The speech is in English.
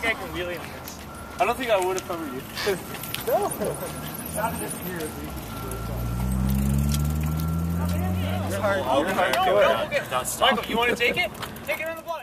think I can wheelie on this. I don't think I would have covered you. You're hard. Oh, You're hard. Michael, you want to take it? Take it on the block.